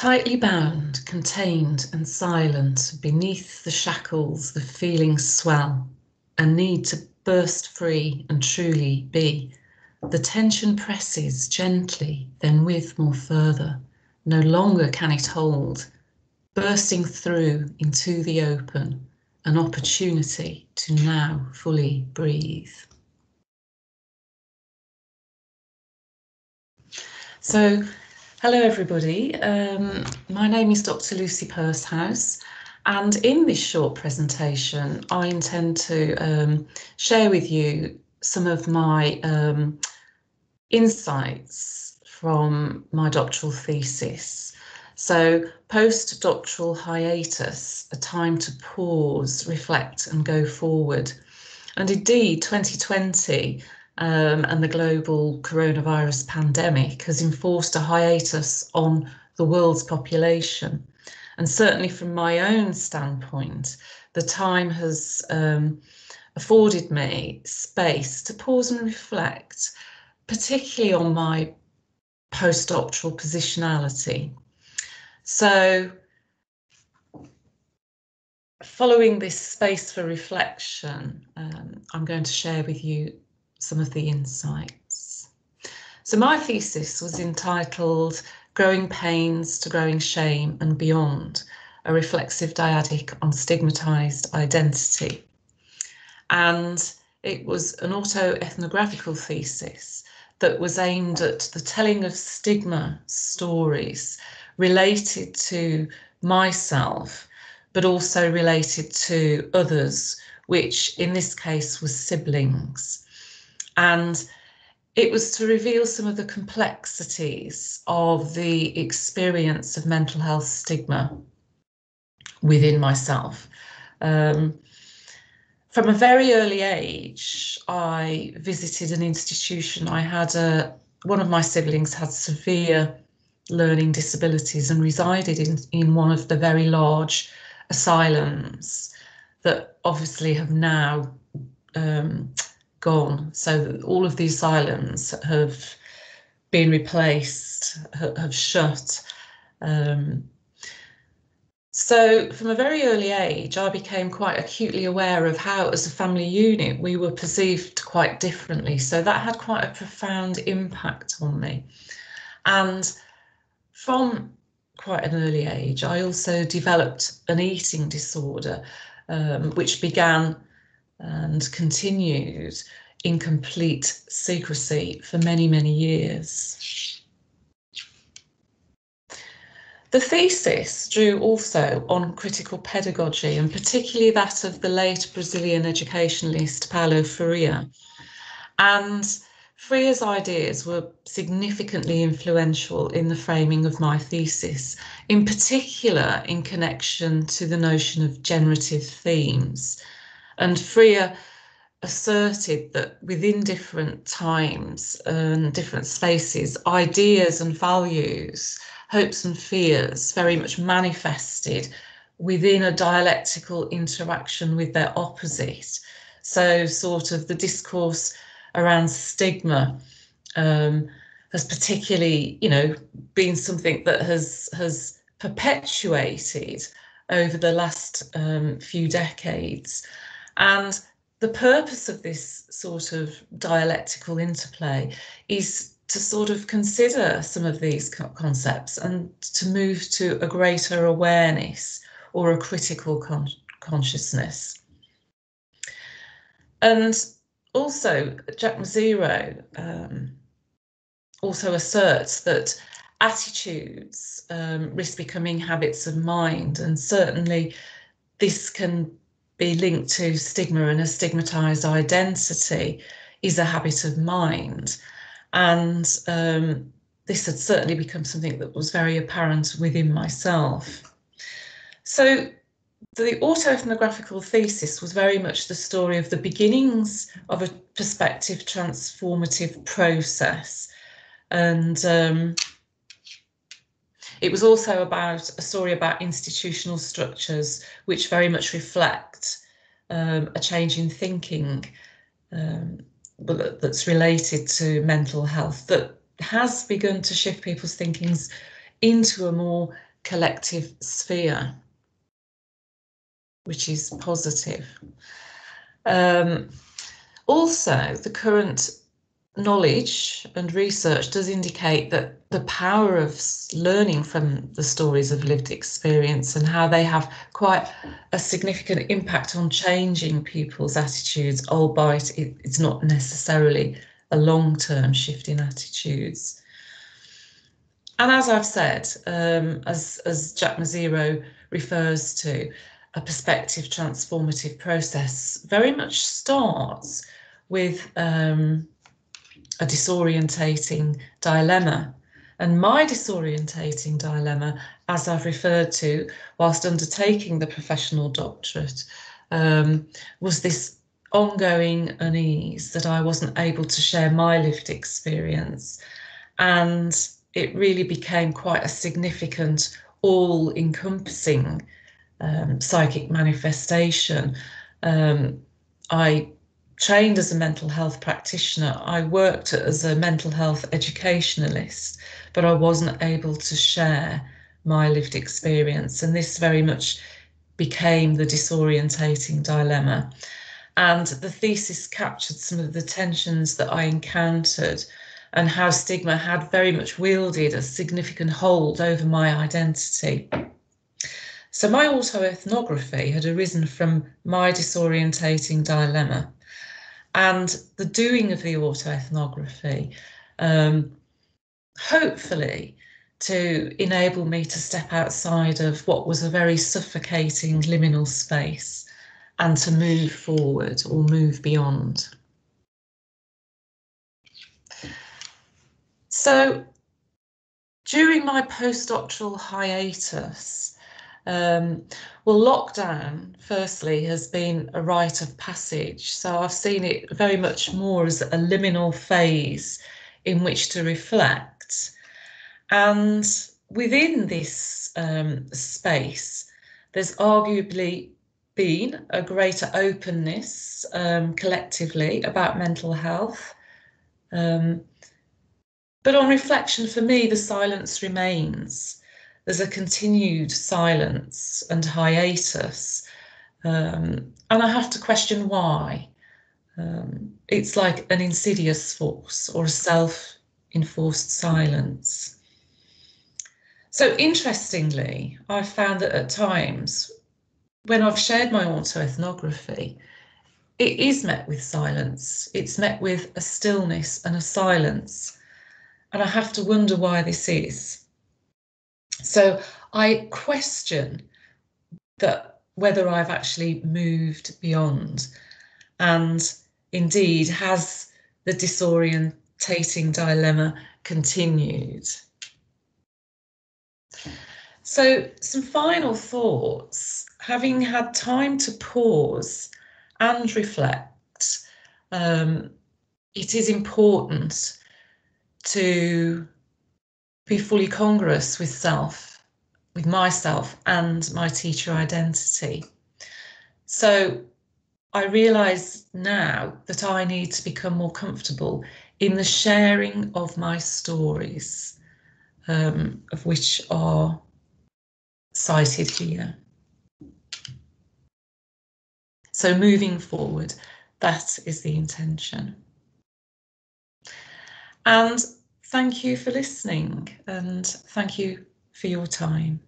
Tightly bound, contained and silent, beneath the shackles the feelings swell, a need to burst free and truly be. The tension presses gently, then with more further. No longer can it hold, bursting through into the open, an opportunity to now fully breathe. So, hello everybody. Um, my name is Dr. Lucy Pursehouse, and in this short presentation, I intend to um, share with you some of my um, insights from my doctoral thesis. So, postdoctoral hiatus, a time to pause, reflect, and go forward. And indeed, 2020 um, and the global coronavirus pandemic has enforced a hiatus on the world's population. And certainly from my own standpoint, the time has um, afforded me space to pause and reflect, particularly on my postdoctoral positionality. So, following this space for reflection, um, I'm going to share with you some of the insights. So my thesis was entitled Growing Pains to Growing Shame and Beyond, a reflexive dyadic on stigmatized identity. And it was an autoethnographical thesis that was aimed at the telling of stigma stories related to myself, but also related to others, which in this case was siblings. And it was to reveal some of the complexities of the experience of mental health stigma within myself. Um, from a very early age, I visited an institution. I had a one of my siblings had severe learning disabilities and resided in, in one of the very large asylums that obviously have now um, gone. So all of the asylums have been replaced, have shut. Um, so from a very early age, I became quite acutely aware of how, as a family unit, we were perceived quite differently. So that had quite a profound impact on me. And from quite an early age, I also developed an eating disorder, um, which began and continued in complete secrecy for many, many years. The thesis drew also on critical pedagogy and particularly that of the late Brazilian educationalist Paulo Freire. And Freire's ideas were significantly influential in the framing of my thesis, in particular in connection to the notion of generative themes and Freire asserted that within different times and different spaces, ideas and values, hopes and fears very much manifested within a dialectical interaction with their opposite. So, sort of the discourse around stigma um, has particularly, you know, been something that has has perpetuated over the last um, few decades. And the purpose of this sort of dialectical interplay is to sort of consider some of these concepts and to move to a greater awareness or a critical con consciousness. And also, Jack Mezirow um, also asserts that attitudes um, risk becoming habits of mind, and certainly this can be linked to stigma and a stigmatized identity is a habit of mind. And um, this had certainly become something that was very apparent within myself. So the autoethnographical thesis was very much the story of the beginnings of a perspective transformative process. And um, it was also about a story about institutional structures, which very much reflect um, a change in thinking um, that's related to mental health that has begun to shift people's thinkings into a more collective sphere, which is positive. Um, also, the current knowledge and research does indicate that the power of learning from the stories of lived experience and how they have quite a significant impact on changing people's attitudes, albeit it's not necessarily a long-term shift in attitudes. And as I've said, um, as, as Jack Mezirow refers to, a perspective transformative process very much starts with um, a disorientating dilemma. And my disorientating dilemma, as I've referred to whilst undertaking the professional doctorate, um, was this ongoing unease that I wasn't able to share my lived experience. And it really became quite a significant, all encompassing um, psychic manifestation. Um, I trained as a mental health practitioner. I worked as a mental health educationalist, but I wasn't able to share my lived experience. And this very much became the disorientating dilemma. And the thesis captured some of the tensions that I encountered and how stigma had very much wielded a significant hold over my identity. So my autoethnography had arisen from my disorientating dilemma and the doing of the autoethnography, um, hopefully to enable me to step outside of what was a very suffocating liminal space and to move forward or move beyond. So during my postdoctoral hiatus, um, well, lockdown, firstly, has been a rite of passage. So I've seen it very much more as a liminal phase in which to reflect. And within this um, space, there's arguably been a greater openness um, collectively about mental health. Um, but on reflection, for me, the silence remains there's a continued silence and hiatus. Um, and I have to question why. Um, it's like an insidious force or a self enforced silence. So, interestingly, I've found that at times when I've shared my autoethnography, it is met with silence. It's met with a stillness and a silence. And I have to wonder why this is. So I question that whether I've actually moved beyond. And indeed, has the disorientating dilemma continued? So, some final thoughts. Having had time to pause and reflect, um, it is important to be fully congruous with self, with myself and my teacher identity. So I realise now that I need to become more comfortable in the sharing of my stories, um, of which are cited here. So moving forward, that is the intention. And Thank you for listening and thank you for your time.